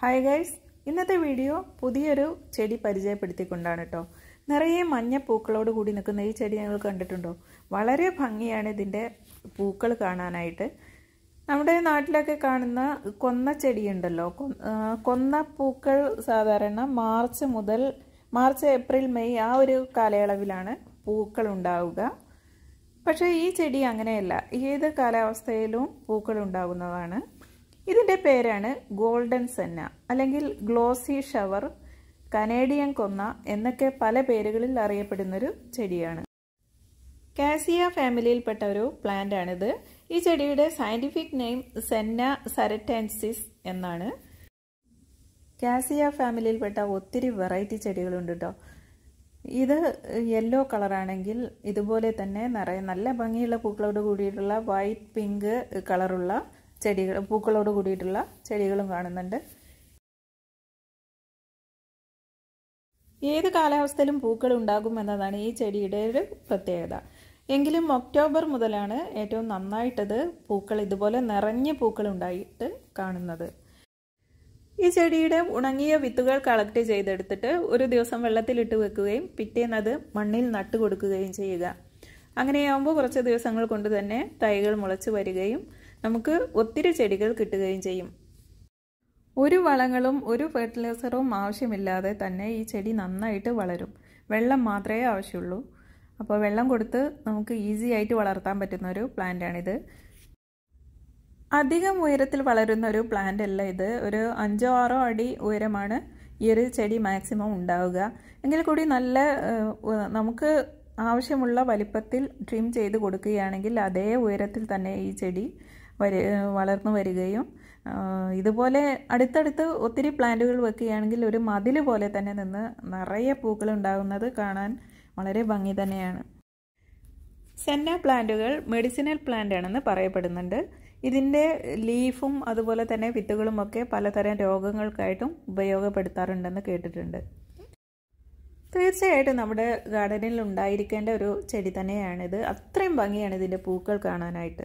Hi guys ഇന്നത്തെ video പുതിയൊരു ചെടി പരിചയപ്പെടുത്തിക്കൊണ്ടാണ് കേട്ടോ നിറയെ മഞ്ഞ പൂക്കളോട് കൂടി നിൽക്കുന്ന ഈ ചെടി ഞങ്ങൾ കണ്ടിട്ടുണ്ടോ? വളരെ ഭംഗിയാണ് ഇതിന്റെ പൂക്കൾ കാണാനായിട്ട്. നമ്മുടെ നാട്ടിലൊക്കെ കാണുന്ന കൊന്ന ചെടിയുണ്ടല്ലോ. കൊന്ന പൂക്കൾ സാധാരണ മാർച്ച് മുതൽ മാർച്ച് ഏപ്രിൽ മെയ് ആ ഒരു കാലയളവിലാണ് പൂക്കൾ ഉണ്ടാവുക. പക്ഷേ ഈ ചെടി അങ്ങനെയല്ല. ഏത് കാലാവസ്ഥയിലും പൂക്കൾ ഉണ്ടാകുന്നതാണ് ഇതിന്റെ പേരാണ് ഗോൾഡൻ സെന്ന അല്ലെങ്കിൽ ഗ്ലോസി ഷവർ കനേഡിയൻ കൊന്ന എന്നൊക്കെ പല പേരുകളിൽ അറിയപ്പെടുന്നൊരു ചെടിയാണ്. കാസിയ ഫാമിലിയിൽപ്പെട്ട ഒരു പ്ലാന്റ് ആണിത് ഈ ചെടിയുടെ സയന്റിഫിക് നെയിം സെന്ന സരറ്റൻസിസ് എന്നാണ്. കാസിയ ഫാമിലിയിൽപ്പെട്ട ഒത്തിരി വെറൈറ്റി ചെടികളുണ്ട് കേട്ടോ ഇത് യെല്ലോ കളറാണെങ്കിൽ ഇതുപോലെ തന്നെ നിറയെ നല്ല ഭംഗിയുള്ള പൂക്കളോട് കൂടിയിട്ടുള്ള വൈറ്റ് പിങ്ക് കളറുള്ള ചെടികൾ പൂക്കളോട് കൂടിയിട്ടുള്ള ചെടികളും കാണുന്നുണ്ട്. ഏത് കാലാവസ്ഥയിലും പൂക്കൾ ഉണ്ടാകും എന്നതാണ് ഈ ചെടിയുടെ ഒരു പ്രത്യേകത. എങ്കിലും ഒക്ടോബർ മുതലാണ് ഏറ്റവും നന്നായിട്ടത് പൂക്കൾ ഇതുപോലെ നിറഞ്ഞ പൂക്കൾ ഉണ്ടായിട്ട് കാണുന്നത്. ഈ ചെടിയുടെ ഉണങ്ങിയ വിത്തുകൾ കളക്ട് ചെയ്തെടുത്തിട്ട് ഒരു ദിവസം വെള്ളത്തിലിട്ട് വെക്കുകയും പിറ്റേന്ന് അത് മണ്ണിൽ നട്ടു കൊടുക്കുകയും ചെയ്യുക. അങ്ങനെയാകുമ്പോൾ കുറച്ച് ദിവസങ്ങൾ കൊണ്ട് തന്നെ തൈകൾ മുളച്ചു വരികയും നമുക്ക് ഒത്തിരി ചെടികൾ കിട്ടുകയും ചെയ്യും. ഒരു വളങ്ങളും ഒരു ഫെർട്ടിലൈസറും ആവശ്യമില്ലാതെ തന്നെ ഈ ചെടി നന്നായിട്ട് വളരും. വെള്ളം മാത്രമേ ആവശ്യമുള്ളൂ. അപ്പോൾ വെള്ളം കൊടുത്ത് നമുക്ക് ഈസി ആയിട്ട് വളർത്താൻ പറ്റുന്ന ഒരു പ്ലാന്റാണിത് അധികം ഉയരത്തിൽ വളരുന്ന ഒരു പ്ലാന്റ് അല്ല ഇത്. ഒരു അഞ്ചോ ആറോ അടി ഉയരമാണ് ഈ ഒരു ചെടി മാക്സിമം ഉണ്ടാവുക. എങ്കിൽ കൂടി നല്ല നമുക്ക് ആവശ്യമുള്ള വലിപ്പത്തിൽ ട്രിം ചെയ്ത് കൊടുക്കുകയാണെങ്കിൽ അതേ ഉയരത്തിൽ തന്നെ ഈ ചെടി വരി വളർന്നു വരികയും ഇതുപോലെ അടുത്തടുത്ത് ഒത്തിരി പ്ലാന്റുകൾ വെക്കുകയാണെങ്കിൽ ഒരു മതിൽ പോലെ തന്നെ നിന്ന് നിറയെ പൂക്കൾ ഉണ്ടാകുന്നത് കാണാൻ വളരെ ഭംഗി തന്നെയാണ്. സെന്ന പ്ലാന്റുകൾ മെഡിസിനൽ പ്ലാന്റ് ആണെന്ന് പറയപ്പെടുന്നുണ്ട്. ഇതിന്റെ ലീഫും അതുപോലെ തന്നെ വിത്തുകളും ഒക്കെ പലതരം രോഗങ്ങൾക്കായിട്ടും ഉപയോഗപ്പെടുത്താറുണ്ടെന്ന് കേട്ടിട്ടുണ്ട്. തീർച്ചയായിട്ടും നമ്മുടെ ഗാർഡനിൽ ഉണ്ടായിരിക്കേണ്ട ഒരു ചെടി തന്നെയാണിത്. അത്രയും ഭംഗിയാണ് ഇതിന്റെ പൂക്കൾ കാണാനായിട്ട്.